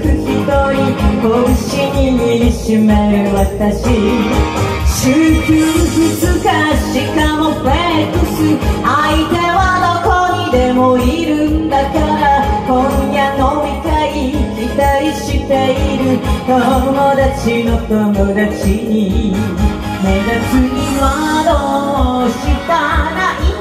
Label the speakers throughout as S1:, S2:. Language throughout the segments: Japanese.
S1: くひどい拳に握りしめる私週休2日しかもフェイクス。相手はどこにでもいるんだから今夜飲み会期待している。友達の友達に。目立つにはどうしたらいい？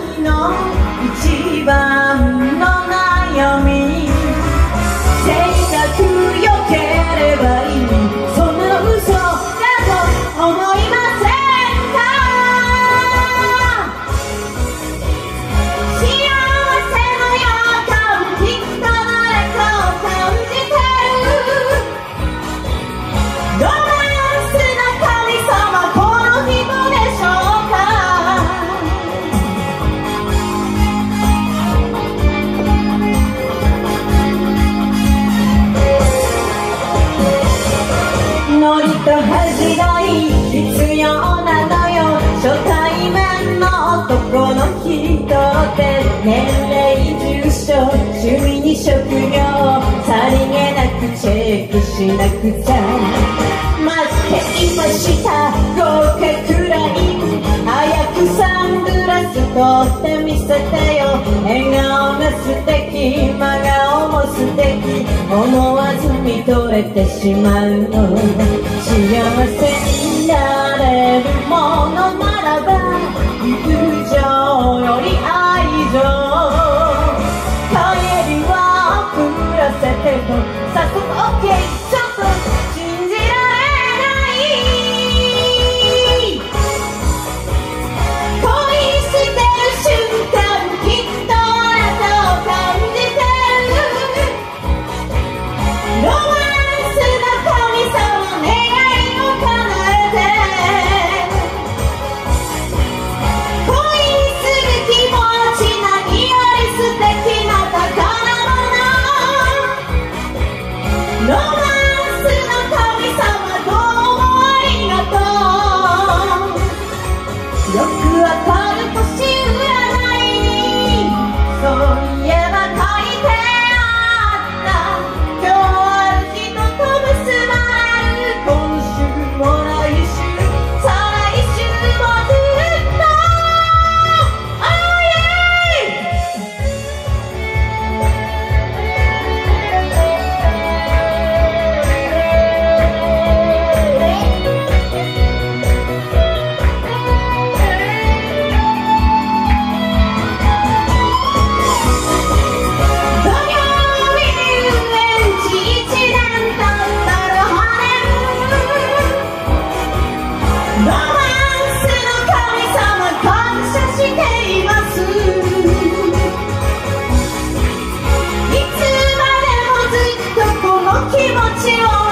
S1: 必要なのよ初対面の男の人って年齢住所趣味に職業さりげなくチェックしなくちゃまず手今した。合格ライン早くサングラス取ってみせてよ笑顔が素敵真顔も素敵思わず見とれてしまうの幸せになるれるものならば友情より愛情。帰りは遅らせてと早速 OK と放弃我。